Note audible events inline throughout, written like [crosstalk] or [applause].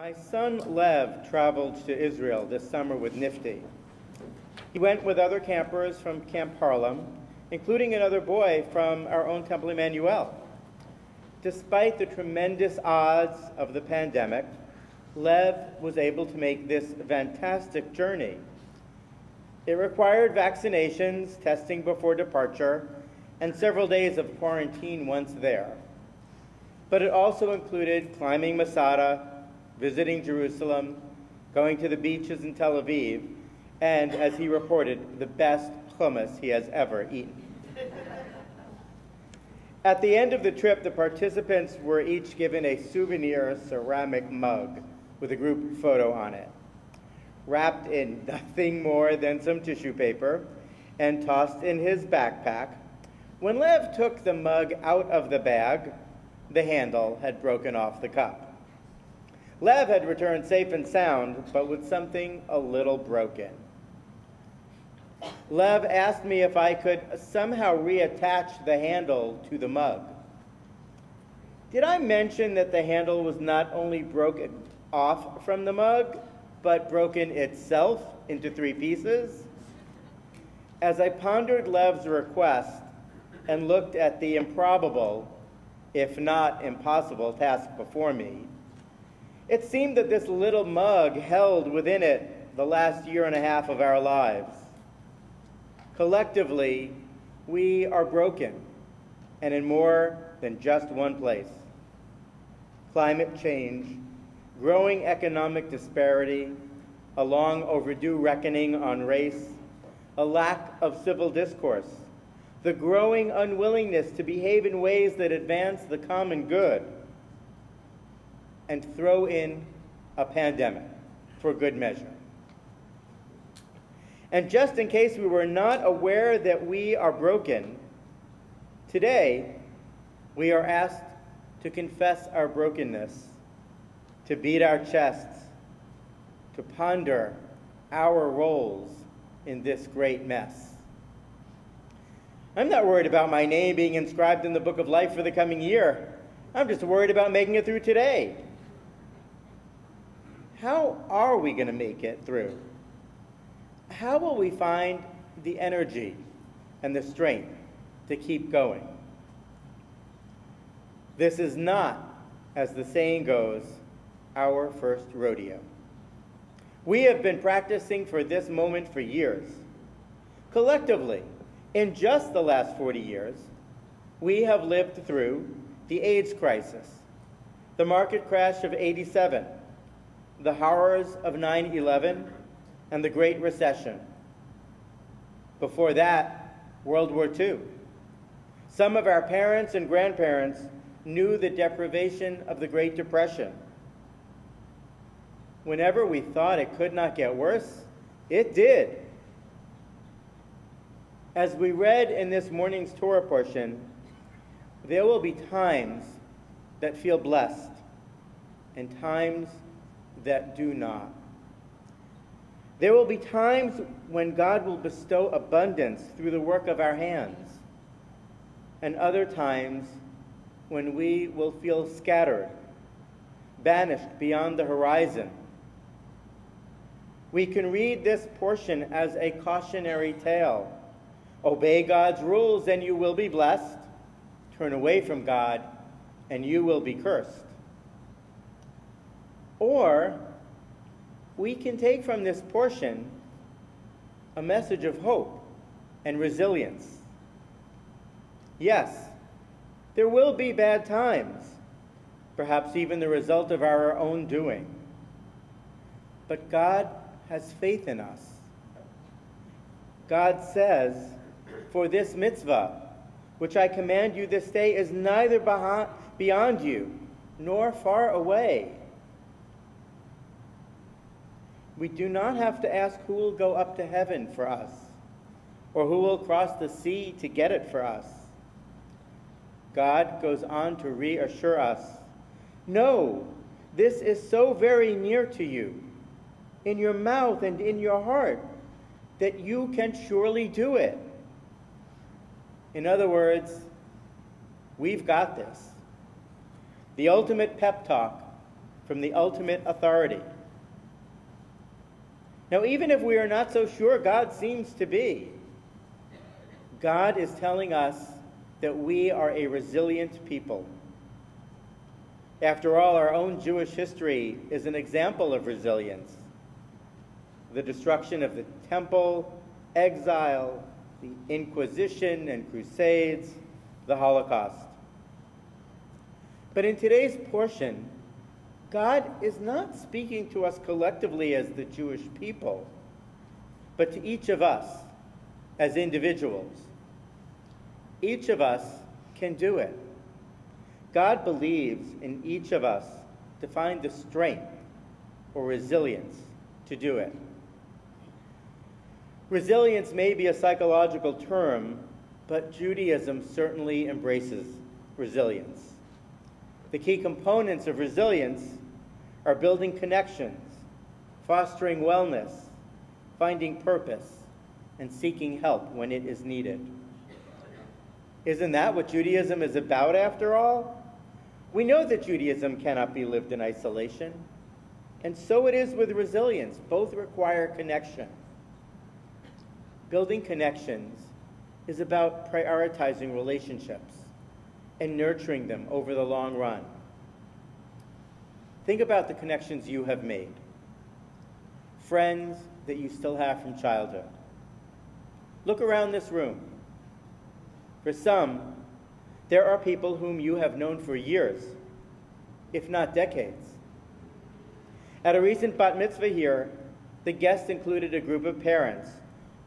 My son Lev traveled to Israel this summer with NFTY. He went with other campers from Camp Harlam, including another boy from our own Temple Emanu-El. Despite the tremendous odds of the pandemic, Lev was able to make this fantastic journey. It required vaccinations, testing before departure, and several days of quarantine once there. But it also included climbing Masada, visiting Jerusalem, going to the beaches in Tel Aviv, and, as he reported, the best hummus he has ever eaten. At the end of the trip, the participants were each given a souvenir ceramic mug with a group photo on it, wrapped in [laughs] nothing more than some tissue paper and tossed in his backpack. When Lev took the mug out of the bag, the handle had broken off the cup. Lev had returned safe and sound, but with something a little broken. Lev asked me if I could somehow reattach the handle to the mug. Did I mention that the handle was not only broken off from the mug, but broken itself into three pieces? As I pondered Lev's request and looked at the improbable, if not impossible, task before me, it seemed that this little mug held within it the last year and a half of our lives. Collectively, we are broken, and in more than just one place. Climate change, growing economic disparity, a long overdue reckoning on race, a lack of civil discourse, the growing unwillingness to behave in ways that advance the common good and throw in a pandemic for good measure. And just in case we were not aware that we are broken, today we are asked to confess our brokenness, to beat our chests, to ponder our roles in this great mess. I'm not worried about my name being inscribed in the book of life for the coming year. I'm just worried about making it through today. How are we going to make it through? How will we find the energy and the strength to keep going? This is not, as the saying goes, our first rodeo. We have been practicing for this moment for years. Collectively, in just the last 40 years, we have lived through the AIDS crisis, the market crash of 87, the horrors of 9 11 and the Great Recession. Before that, World War II. Some of our parents and grandparents knew the deprivation of the Great Depression. Whenever we thought it could not get worse, it did. As we read in this morning's Torah portion, there will be times that feel blessed and times that do not. There will be times when God will bestow abundance through the work of our hands, and other times when we will feel scattered, banished beyond the horizon. We can read this portion as a cautionary tale. Obey God's rules and you will be blessed. Turn away from God and you will be cursed. Or we can take from this portion a message of hope and resilience. Yes, there will be bad times, perhaps even the result of our own doing. But God has faith in us. God says, For this mitzvah, which I command you this day, is neither beyond you nor far away. We do not have to ask who will go up to heaven for us or who will cross the sea to get it for us. God goes on to reassure us No, this is so very near to you, in your mouth and in your heart, that you can surely do it. In other words, we've got this. The ultimate pep talk from the ultimate authority. Now, even if we are not so sure God seems to be, God is telling us that we are a resilient people. After all, our own Jewish history is an example of resilience. The destruction of the temple, exile, the Inquisition and Crusades, the Holocaust. But in today's portion, God is not speaking to us collectively as the Jewish people, but to each of us as individuals. Each of us can do it. God believes in each of us to find the strength or resilience to do it. Resilience may be a psychological term, but Judaism certainly embraces resilience. The key components of resilience are building connections, fostering wellness, finding purpose, and seeking help when it is needed. Isn't that what Judaism is about, after all? We know that Judaism cannot be lived in isolation, and so it is with resilience. Both require connection. Building connections is about prioritizing relationships and nurturing them over the long run. Think about the connections you have made, friends that you still have from childhood. Look around this room. For some, there are people whom you have known for years, if not decades. At a recent bat mitzvah here, the guests included a group of parents,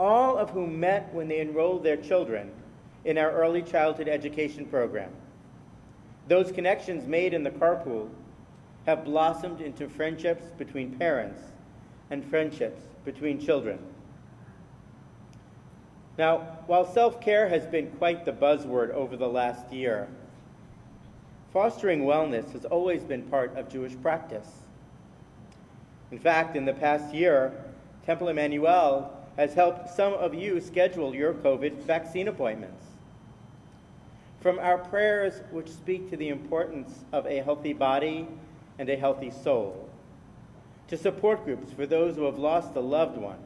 all of whom met when they enrolled their children in our early childhood education program. Those connections made in the carpool have blossomed into friendships between parents and friendships between children. Now, while self care has been quite the buzzword over the last year, fostering wellness has always been part of Jewish practice. In fact, in the past year, Temple Emanu-El has helped some of you schedule your COVID vaccine appointments. From our prayers, which speak to the importance of a healthy body and a healthy soul, to support groups for those who have lost a loved one.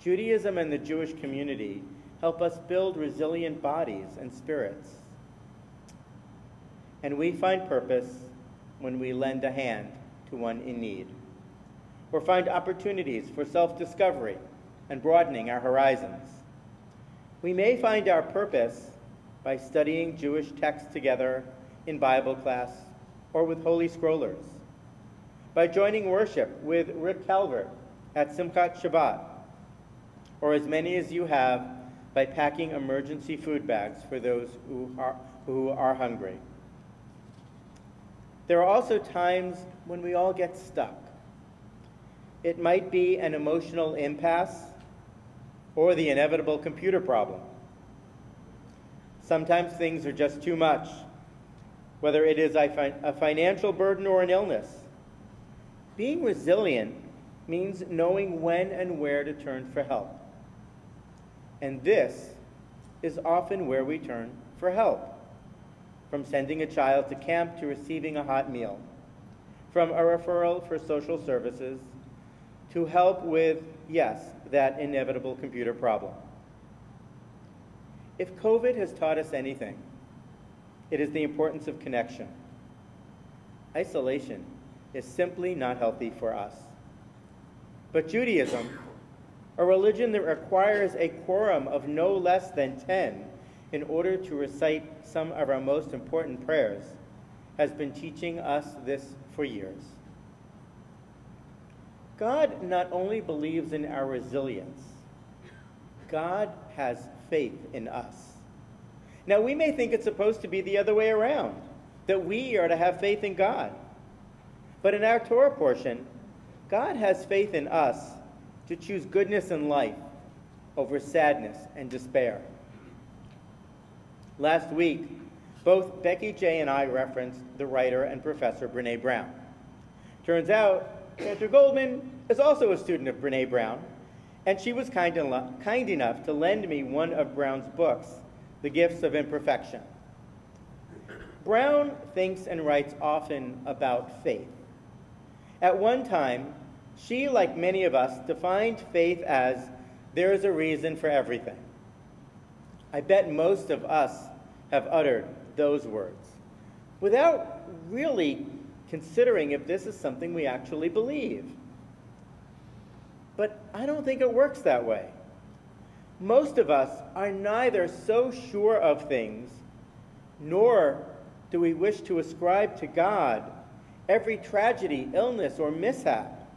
Judaism and the Jewish community help us build resilient bodies and spirits. And we find purpose when we lend a hand to one in need, or find opportunities for self discovery and broadening our horizons. We may find our purpose by studying Jewish texts together in Bible class or with holy scrollers, by joining worship with Rick Calvert at Simchat Shabbat, or as many as you have by packing emergency food bags for those who are, who are hungry. There are also times when we all get stuck. It might be an emotional impasse or the inevitable computer problem. Sometimes things are just too much whether it is a financial burden or an illness. Being resilient means knowing when and where to turn for help. And this is often where we turn for help. From sending a child to camp to receiving a hot meal, from a referral for social services to help with, yes, that inevitable computer problem. If COVID has taught us anything, it is the importance of connection. Isolation is simply not healthy for us. But Judaism, a religion that requires a quorum of no less than 10 in order to recite some of our most important prayers, has been teaching us this for years. God not only believes in our resilience, God has faith in us. Now, we may think it's supposed to be the other way around, that we are to have faith in God. But in our Torah portion, God has faith in us to choose goodness and life over sadness and despair. Last week, both Becky J and I referenced the writer and professor Brene Brown. Turns out, Sandra Goldman is also a student of Brene Brown, and she was kind, kind enough to lend me one of Brown's books the gifts of imperfection. Brown thinks and writes often about faith, At one time, she, like many of us, defined faith as there is a reason for everything. I bet most of us have uttered those words without really considering if this is something we actually believe. But I don't think it works that way. Most of us are neither so sure of things, nor do we wish to ascribe to God every tragedy, illness, or mishap.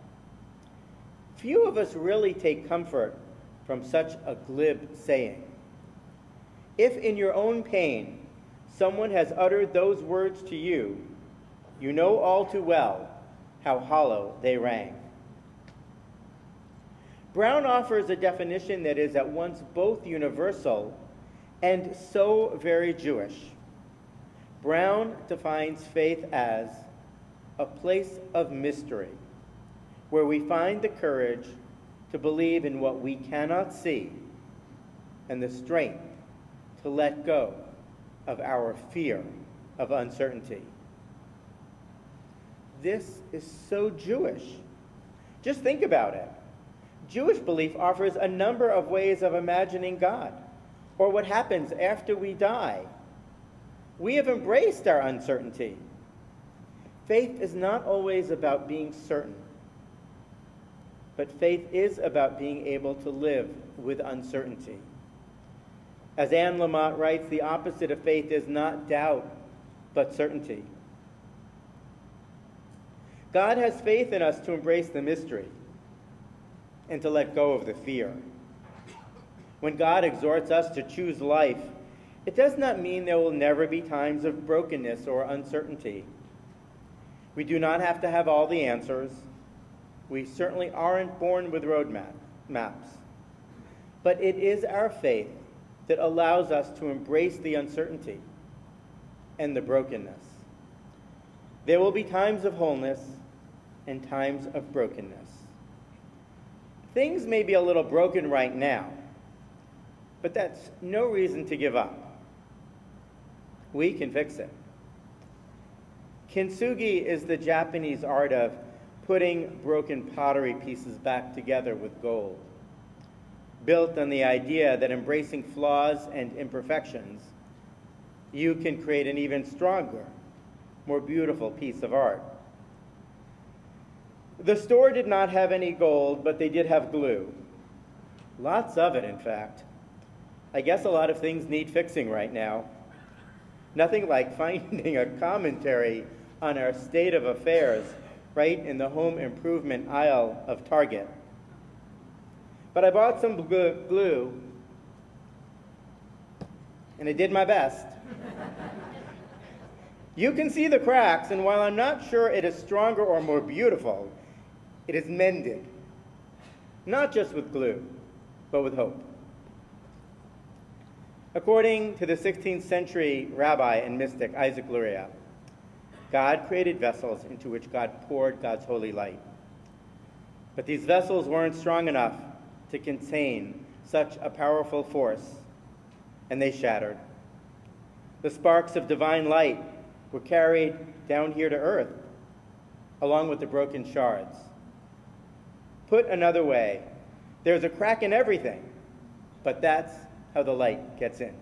Few of us really take comfort from such a glib saying. If in your own pain someone has uttered those words to you, you know all too well how hollow they rang. Brown offers a definition that is at once both universal and so very Jewish. Brown defines faith as a place of mystery where we find the courage to believe in what we cannot see and the strength to let go of our fear of uncertainty. This is so Jewish. Just think about it. Jewish belief offers a number of ways of imagining God or what happens after we die. We have embraced our uncertainty. Faith is not always about being certain, but faith is about being able to live with uncertainty. As Anne Lamott writes, the opposite of faith is not doubt, but certainty. God has faith in us to embrace the mystery and to let go of the fear. When God exhorts us to choose life, it does not mean there will never be times of brokenness or uncertainty. We do not have to have all the answers. We certainly aren't born with road map, maps. But it is our faith that allows us to embrace the uncertainty and the brokenness. There will be times of wholeness and times of brokenness. Things may be a little broken right now, but that's no reason to give up. We can fix it. Kintsugi is the Japanese art of putting broken pottery pieces back together with gold, built on the idea that embracing flaws and imperfections, you can create an even stronger, more beautiful piece of art. The store did not have any gold, but they did have glue. Lots of it, in fact. I guess a lot of things need fixing right now. Nothing like [laughs] finding a commentary on our state of affairs right in the home improvement aisle of Target. But I bought some glue, and I did my best. you can see the cracks, and while I'm not sure it is stronger or more beautiful, it is mended, not just with glue, but with hope. According to the 16th century rabbi and mystic Isaac Luria, God created vessels into which God poured God's holy light. But these vessels weren't strong enough to contain such a powerful force, and they shattered. The sparks of divine light were carried down here to earth, along with the broken shards. Put another way, there's a crack in everything, but that's how the light gets in.